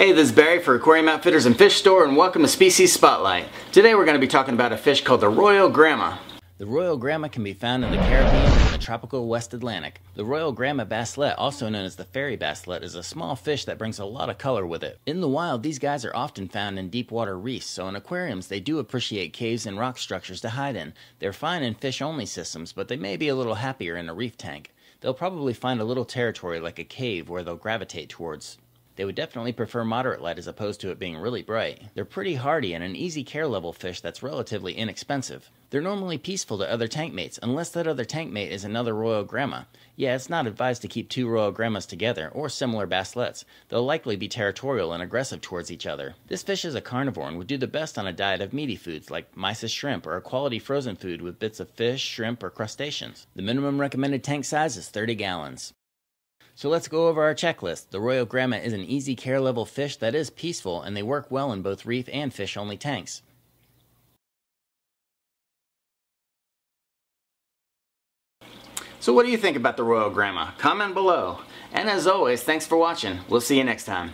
Hey, this is Barry for Aquarium Outfitters and Fish Store and welcome to Species Spotlight. Today we're going to be talking about a fish called the Royal Gramma. The Royal Gramma can be found in the Caribbean and the tropical West Atlantic. The Royal Gramma basslet, also known as the fairy basslet, is a small fish that brings a lot of color with it. In the wild, these guys are often found in deep water reefs, so in aquariums they do appreciate caves and rock structures to hide in. They're fine in fish-only systems, but they may be a little happier in a reef tank. They'll probably find a little territory like a cave where they'll gravitate towards. They would definitely prefer moderate light as opposed to it being really bright. They're pretty hardy and an easy care level fish that's relatively inexpensive. They're normally peaceful to other tank mates, unless that other tank mate is another Royal Gramma. Yeah, it's not advised to keep two Royal Grammas together, or similar basslets. They'll likely be territorial and aggressive towards each other. This fish is a carnivore and would do the best on a diet of meaty foods like mysis shrimp or a quality frozen food with bits of fish, shrimp, or crustaceans. The minimum recommended tank size is 30 gallons. So let's go over our checklist. The Royal Gramma is an easy care level fish that is peaceful and they work well in both reef and fish only tanks. So what do you think about the Royal Gramma? Comment below. And as always, thanks for watching. We'll see you next time.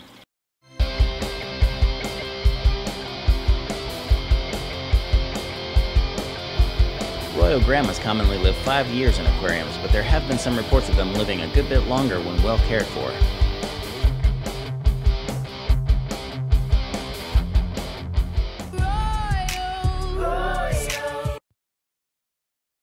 Royal Grammas commonly live five years in aquariums, but there have been some reports of them living a good bit longer when well cared for.